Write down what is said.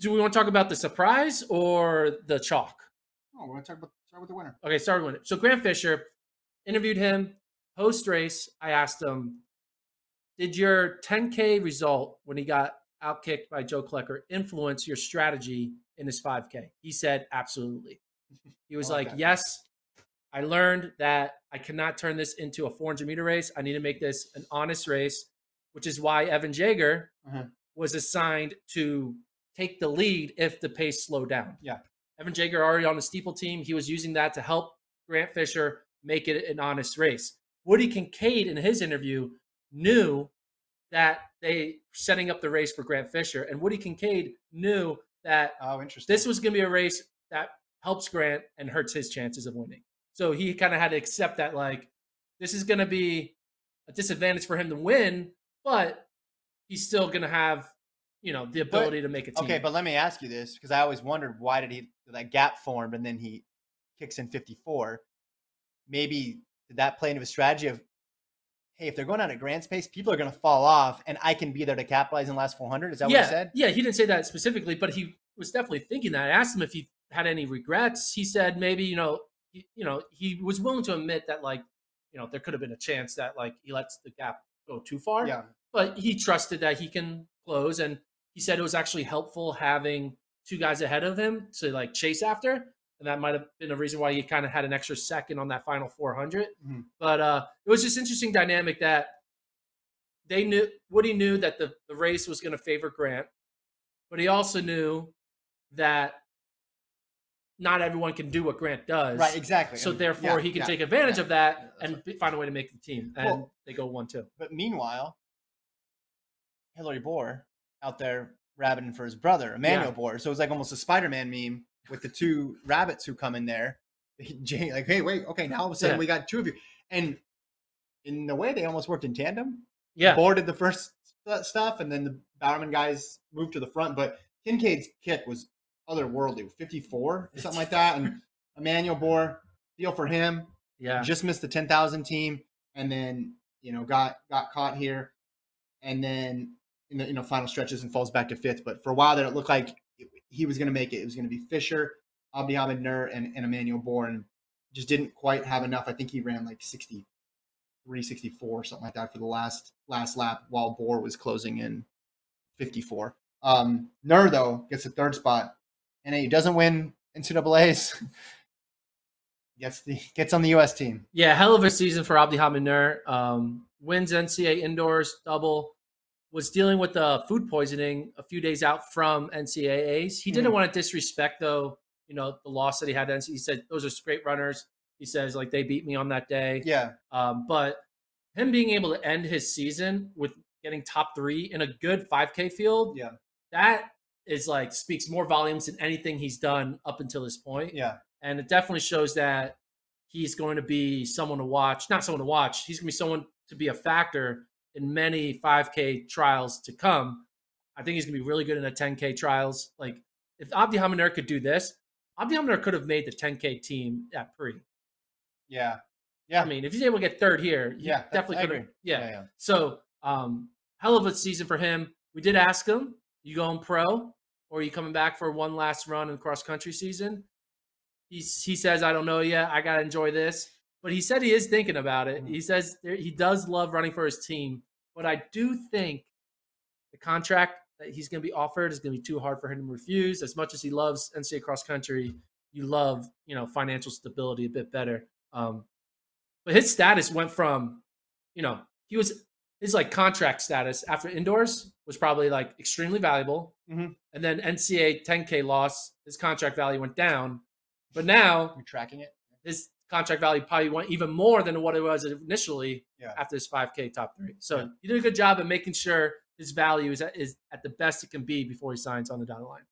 do we want to talk about the surprise or the chalk? Oh, we're gonna talk about start with the winner. Okay, start with it. So Grant Fisher interviewed him post race. I asked him, "Did your 10K result when he got outkicked by Joe Klecker influence your strategy in his 5K?" He said, "Absolutely." He was like like, "Yes, I learned that I cannot turn this into a 400 meter race. I need to make this an honest race, which is why Evan Jager Uh-huh. was assigned to take the lead if the pace slowed down. Yeah. Evan Jager already on the steeple team. He was using that to help Grant Fisher make it an honest race. Woody Kincaid in his interview knew that they were setting up the race for Grant Fisher, and Woody Kincaid knew that Oh, interesting. this was going to be a race that helps Grant and hurts his chances of winning. So he kind of had to accept that, like, this is going to be a disadvantage for him to win, but he's still going to have, you know, the ability to make a team. Okay, but let me ask you this because I always wondered why did he that gap formed and then he kicks in 54. Maybe did that play into a strategy of, hey, if they're going on at Grant's pace, people are going to fall off, and I can be there to capitalize in the last 400. Is that yeah, what he said? yeah, he didn't say that specifically, but he was definitely thinking that. I asked him if he had any regrets. He said maybe, you know, he, you know, he was willing to admit that, like, you know, there could have been a chance that like he lets the gap go too far. Yeah. but he trusted that he can close and he said it was actually helpful having two guys ahead of him to like chase after and that might have been a reason why he kind of had an extra second on that final 400 Mhm. but uh it was just interesting dynamic that they knew woody knew that the, the race was going to favor grant but he also knew that not everyone can do what grant does Right, exactly. so therefore yeah, he can yeah, take advantage yeah, of that and right. find a way to make the team and Well- they go one two But meanwhile, Hillary Bor out there rabbiting for his brother, Emmanuel Yeah. Bor. So it was like almost a Spider-Man meme with the two rabbits who come in there. Jay, like, hey, wait, okay, now all of a sudden Yeah. we got two of you. And in a way, they almost worked in tandem. yeah Bor did the first stu- stuff, and then the Bowerman guys moved to the front. But Kincaid's kick was otherworldly, 54 something like that. And Emmanuel Bor, feel for him yeah just missed the 10,000 team and then, you know, got got caught here and then in the you know final stretches and falls back to fifth. But for a while there, it looked like he was going to make it. It was going to be Fisher, Abdihamid Nur, and, and Emmanuel Bor. Just didn't quite have enough. I think he ran like 63, 64 something like that for the last last lap while Bor was closing in 54. Um, Nur, though, gets the third spot. And he doesn't win NCAA's. gets the gets on the U.S. team. Yeah, hell of a season for Abdi Nur. Um, wins NCAA indoors double. Was dealing with the food poisoning a few days out from NCAAs. He didn't Mhm. want to disrespect though, you know, the loss that he had. NCAA. He said those are great runners. He says like they beat me on that day. Yeah, Um, but him being able to end his season with getting top three in a good 5K field, yeah, that is like speaks more volumes than anything he's done up until this point yeah. and it definitely shows that he's going to be someone to watch. Not someone to watch. He's going to be someone to be a factor in many 5K trials to come. I think he's going to be really good in the 10K trials. Like if Abdihamid Nur could do this, Abdihamid Nur could have made the 10K team at pre. Yeah. Yeah. I mean, if he's able to get third here, he Yeah, definitely could have. Yeah. yeah, yeah. So, um, hell of a season for him. We did ask him, you going pro or are you coming back for one last run in cross country season? He's, he says, I don't know yet. I got to enjoy this. But he said he is thinking about it. Mhm. He says there, he does love running for his team. But I do think the contract that he's going to be offered is going to be too hard for him to refuse. As much as he loves NCAA cross country, you love, you know, financial stability a bit better. Um, but his status went from, you know, he was his like contract status after indoors was probably like extremely valuable. Mhm. And then NCAA 10K loss, his contract value went down. But now You're tracking it. his contract value probably went even more than what it was initially Yeah. after his 5K top three. So Yeah. he did a good job of making sure his value is at, is at the best it can be before he signs on the dotted line.